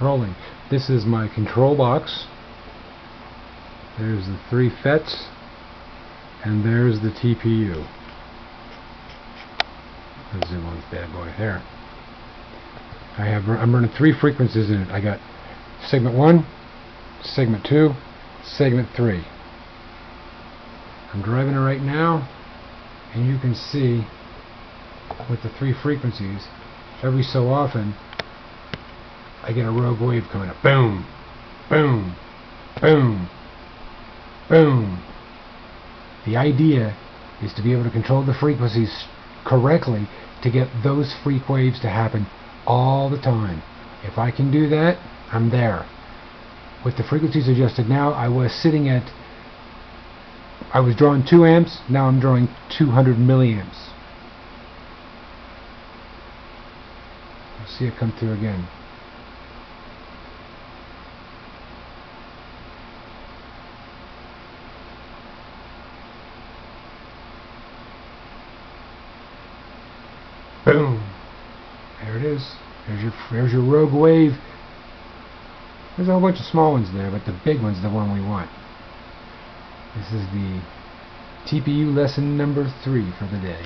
rolling. This is my control box. There's the three FETs, and there's the TPU. Let's zoom on this bad boy there. I have I'm running three frequencies in it. I got segment one, segment two, segment three. I'm driving it right now, and you can see with the three frequencies, every so often, I get a rogue wave coming up. Boom, boom, boom, boom. The idea is to be able to control the frequencies correctly to get those freak waves to happen all the time. If I can do that, I'm there. With the frequencies adjusted now, I was sitting at, I was drawing 2 amps, now I'm drawing 200 milliamps. You'll see it come through again. Boom. There it is. There's your there's your rogue wave. There's a whole bunch of small ones there, but the big one's the one we want. This is the TPU lesson number three for the day.